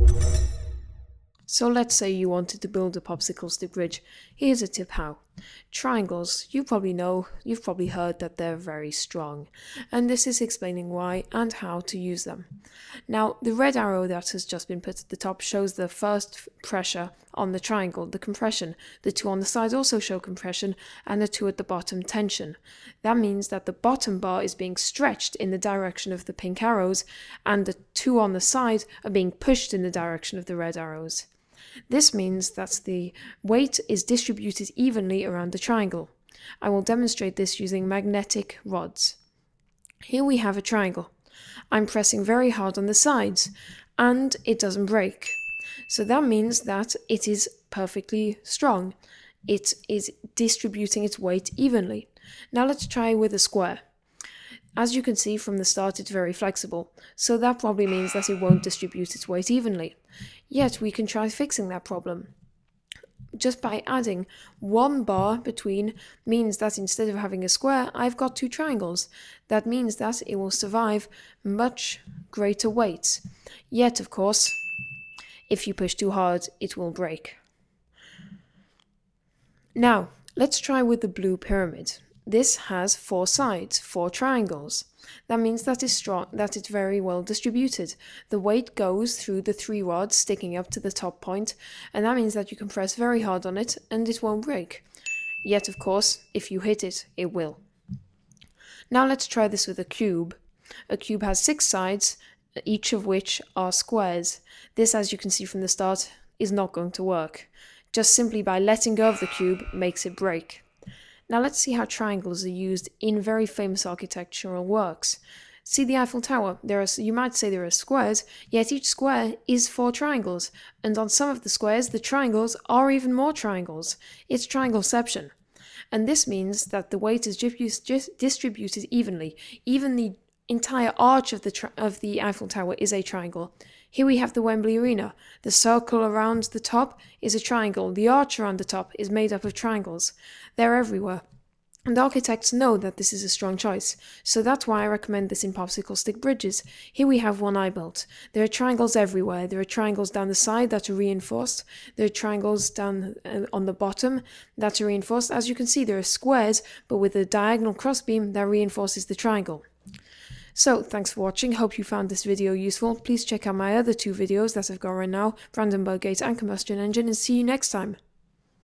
you. So let's say you wanted to build a popsicle stick bridge. Here's a tip how. Triangles, you probably know, you've probably heard that they're very strong. And this is explaining why and how to use them. Now, the red arrow that has just been put at the top shows the first pressure on the triangle, the compression. The two on the sides also show compression, and the two at the bottom tension. That means that the bottom bar is being stretched in the direction of the pink arrows, and the two on the side are being pushed in the direction of the red arrows. This means that the weight is distributed evenly around the triangle. I will demonstrate this using magnetic rods. Here we have a triangle. I'm pressing very hard on the sides and it doesn't break. So that means that it is perfectly strong. It is distributing its weight evenly. Now let's try with a square. As you can see from the start, it's very flexible, so that probably means that it won't distribute its weight evenly. Yet we can try fixing that problem. Just by adding one bar between means that instead of having a square, I've got two triangles. That means that it will survive much greater weights. Yet, of course, if you push too hard, it will break. Now, let's try with the blue pyramid. This has four sides, four triangles. That means that it's strong, that it's very well distributed. The weight goes through the three rods sticking up to the top point, and that means that you can press very hard on it and it won't break. Yet, of course, if you hit it, it will. Now let's try this with a cube. A cube has six sides, each of which are squares. This, as you can see from the start, is not going to work. Just simply by letting go of the cube makes it break. Now let's see how triangles are used in very famous architectural works. See the Eiffel Tower? There are, you might say there are squares, yet each square is four triangles, and on some of the squares the triangles are even more triangles. It's triangleception. And this means that the weight is distributed evenly. Even the entire arch of the, of the Eiffel Tower is a triangle. Here we have the Wembley Arena. The circle around the top is a triangle. The arch around the top is made up of triangles. They're everywhere. And architects know that this is a strong choice, so that's why I recommend this in popsicle stick bridges. Here we have one I built. There are triangles everywhere. There are triangles down the side that are reinforced. There are triangles down uh, on the bottom that are reinforced. As you can see, there are squares, but with a diagonal crossbeam that reinforces the triangle. So, thanks for watching, hope you found this video useful. Please check out my other two videos that I've got right now, Brandenburg Gate and Combustion Engine, and see you next time.